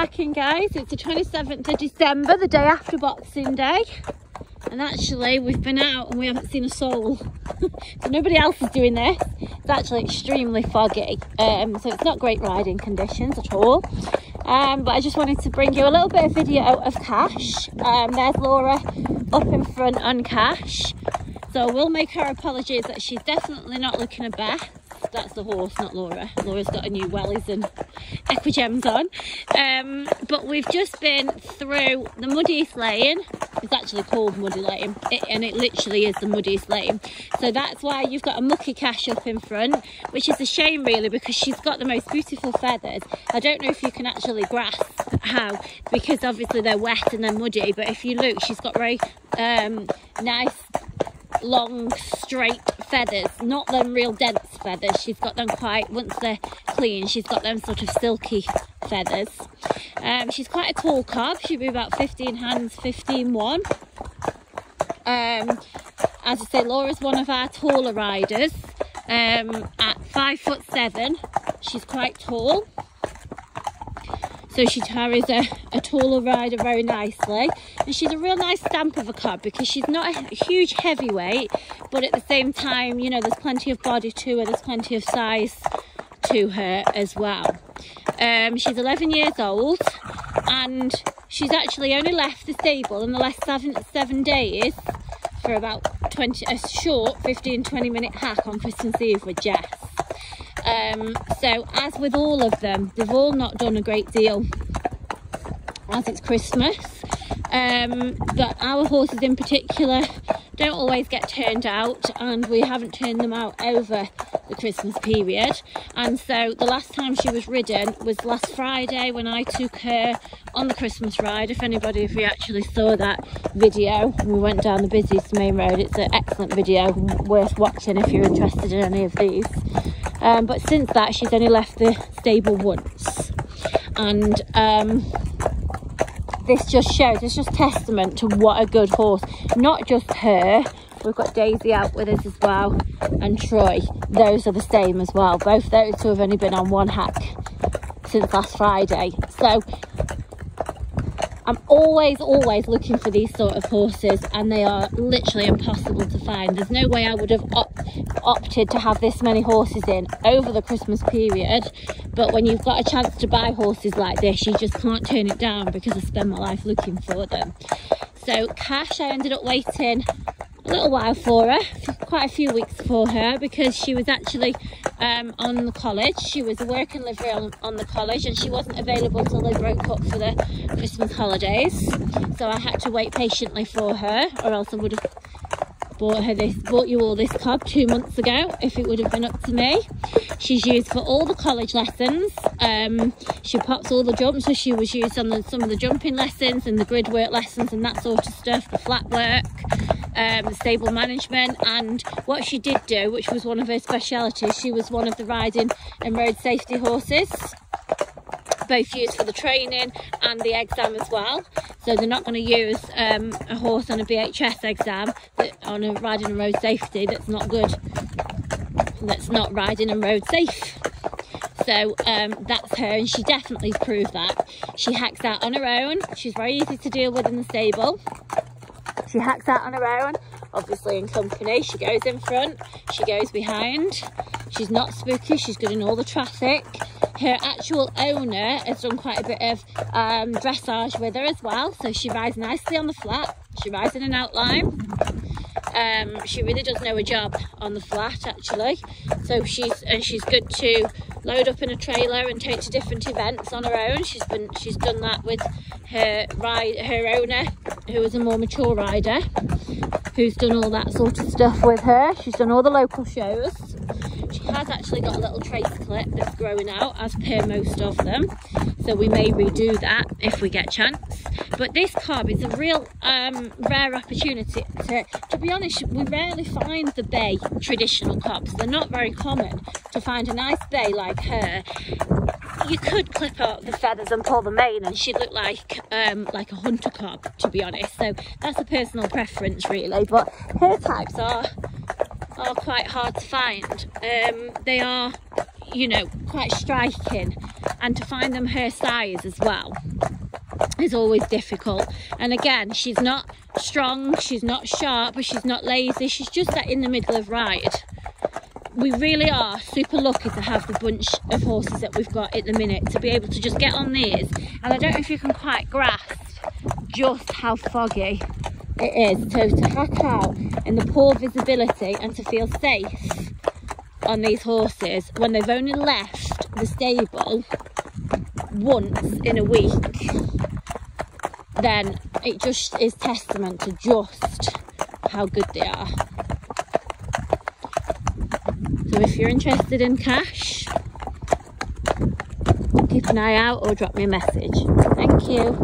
packing guys. It's the 27th of December, the day after Boxing Day. And actually we've been out and we haven't seen a soul. so nobody else is doing this. It's actually extremely foggy. Um, so it's not great riding conditions at all. Um, but I just wanted to bring you a little bit of video of Cash. Um, there's Laura up in front on Cash. So we'll make her apologies that she's definitely not looking her best that's the horse, not Laura. Laura's got a new wellies and equigems on. Um, but we've just been through the muddiest lane. It's actually called Muddy Lane, it, and it literally is the muddiest lane. So that's why you've got a mucky cash up in front, which is a shame really because she's got the most beautiful feathers. I don't know if you can actually grasp how, because obviously they're wet and they're muddy, but if you look, she's got very um, nice long straight feathers not them real dense feathers. She's got them quite once they're clean she's got them sort of silky feathers. Um, she's quite a tall cob. She'd be about 15 hands 15 one. Um, as I say Laura's one of our taller riders. Um, at five foot seven she's quite tall so she carries a, a taller rider very nicely. And she's a real nice stamp of a cob because she's not a huge heavyweight but at the same time you know there's plenty of body to her there's plenty of size to her as well. Um, she's 11 years old and she's actually only left the stable in the last seven seven days for about 20 a short 15 20 minute hack on christmas eve with jess um, so as with all of them, they've all not done a great deal as it's Christmas. Um, but our horses in particular don't always get turned out and we haven't turned them out over the Christmas period. And so the last time she was ridden was last Friday when I took her on the Christmas ride. If anybody, if you actually saw that video, we went down the busiest main road. It's an excellent video, worth watching if you're interested in any of these. Um, but since that, she's only left the stable once. And um, this just shows, it's just testament to what a good horse, not just her, we've got Daisy out with us as well, and Troy, those are the same as well. Both those two have only been on one hack since last Friday. So I'm always, always looking for these sort of horses and they are literally impossible to find. There's no way I would have op opted to have this many horses in over the Christmas period. But when you've got a chance to buy horses like this, you just can't turn it down because I spend my life looking for them. So Cash, I ended up waiting a little while for her, quite a few weeks for her because she was actually um, on the college. She was a working livery on, on, the college and she wasn't available till they broke up for the Christmas holidays. So I had to wait patiently for her or else I would have bought her this, bought you all this cob two months ago if it would have been up to me. She's used for all the college lessons. Um, she pops all the jumps, so she was used on the, some of the jumping lessons and the grid work lessons and that sort of stuff, the flat work um, stable management and what she did do which was one of her specialities. She was one of the riding and road safety horses both used for the training and the exam as well. So they're not going to use um, a horse on a BHS exam that, on a riding and road safety that's not good that's not riding and road safe. So um, that's her and she definitely proved that. She hacks out on her own. She's very easy to deal with in the stable she hacks out on her own, obviously in company. She goes in front, she goes behind. She's not spooky, she's good in all the traffic. Her actual owner has done quite a bit of um, dressage with her as well. So she rides nicely on the flat. She rides in an outline. Um, she really does know her job on the flat actually. So she's and she's good to load up in a trailer and take to different events on her own. She's been she's done that with her ride her owner, who is a more mature rider, who's done all that sort of stuff with her. She's done all the local shows. She has actually got a little trace clip that's growing out, as per most of them. So we may redo that if we get chance. But this cob is a real um, rare opportunity. To, to be honest, we rarely find the bay traditional cobs. They're not very common to find a nice bay like her. You could clip out the feathers and pull the mane and she'd look like um, like a hunter cob to be honest. So that's a personal preference really. But her types are are quite hard to find. Um, they are you know quite striking. And to find them her size as well is always difficult. And again, she's not strong, she's not sharp, but she's not lazy. She's just that in the middle of ride. We really are super lucky to have the bunch of horses that we've got at the minute to be able to just get on these. And I don't know if you can quite grasp just how foggy it is. So to hack out in the poor visibility and to feel safe on these horses when they've only left the stable once in a week then it just is testament to just how good they are. So if you're interested in cash, keep an eye out or drop me a message. Thank you.